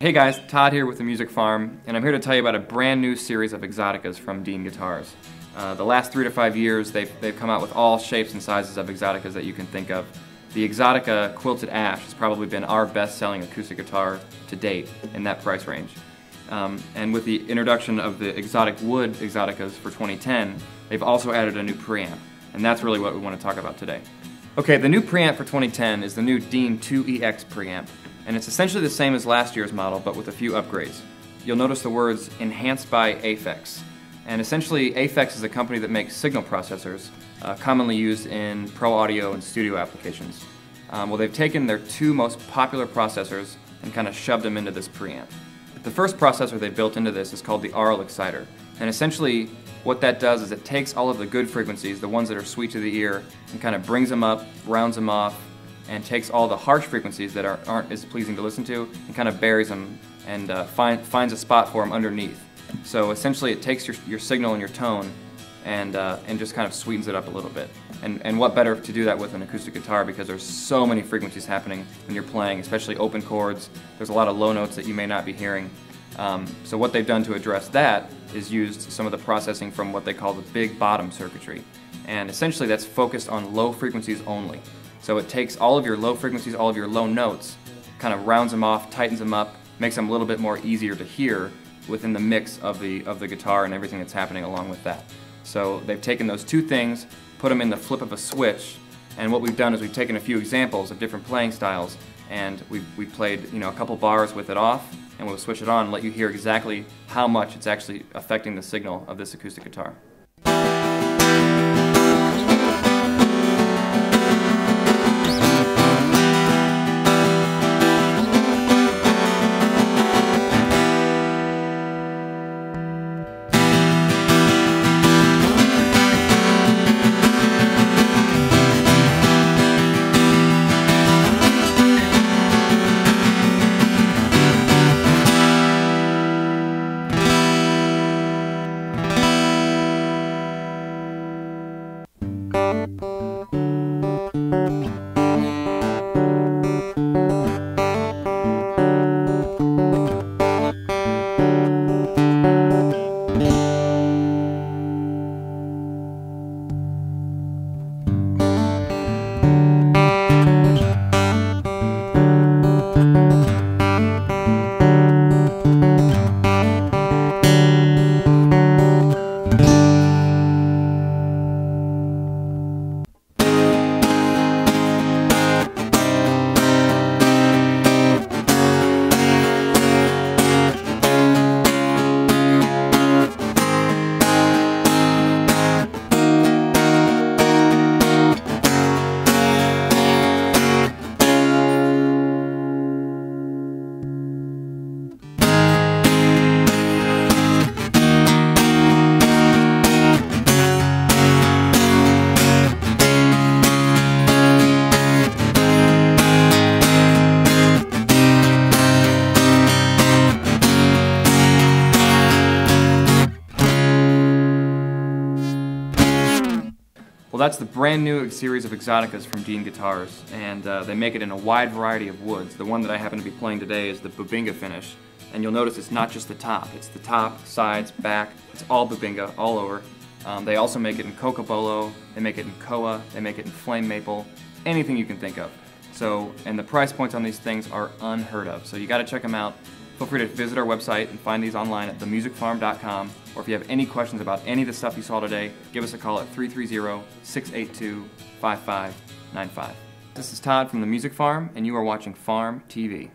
Hey guys, Todd here with the Music Farm, and I'm here to tell you about a brand new series of exoticas from Dean Guitars. Uh, the last three to five years, they've, they've come out with all shapes and sizes of exoticas that you can think of. The Exotica Quilted Ash has probably been our best-selling acoustic guitar to date in that price range. Um, and with the introduction of the exotic wood exoticas for 2010, they've also added a new preamp, and that's really what we want to talk about today. Okay, the new preamp for 2010 is the new Dean 2EX preamp, and it's essentially the same as last year's model, but with a few upgrades. You'll notice the words enhanced by Aphex. And essentially, Aphex is a company that makes signal processors, uh, commonly used in pro audio and studio applications. Um, well, they've taken their two most popular processors and kind of shoved them into this preamp. The first processor they built into this is called the Aural Exciter, and essentially what that does is it takes all of the good frequencies, the ones that are sweet to the ear, and kind of brings them up, rounds them off, and takes all the harsh frequencies that are, not as pleasing to listen to and kind of buries them and uh, find, finds a spot for them underneath. So essentially it takes your, your signal and your tone and, uh, and just kind of sweetens it up a little bit. And, and what better to do that with an acoustic guitar because there's so many frequencies happening when you're playing, especially open chords. There's a lot of low notes that you may not be hearing. Um, so what they've done to address that is used some of the processing from what they call the big bottom circuitry. And essentially that's focused on low frequencies only. So it takes all of your low frequencies, all of your low notes, kind of rounds them off, tightens them up, makes them a little bit more easier to hear within the mix of the, of the guitar and everything that's happening along with that. So they've taken those two things, put them in the flip of a switch, and what we've done is we've taken a few examples of different playing styles and we've, we've played you know, a couple bars with it off and we'll switch it on and let you hear exactly how much it's actually affecting the signal of this acoustic guitar. Well, that's the brand new series of Exoticas from Dean Guitars, and uh, they make it in a wide variety of woods. The one that I happen to be playing today is the Bubinga finish, and you'll notice it's not just the top, it's the top, sides, back, it's all Bubinga, all over. Um, they also make it in Cocobolo, they make it in Koa, they make it in Flame Maple, anything you can think of. So, and the price points on these things are unheard of, so you gotta check them out. Feel free to visit our website and find these online at themusicfarm.com. Or if you have any questions about any of the stuff you saw today, give us a call at 330 682 5595. This is Todd from The Music Farm, and you are watching Farm TV.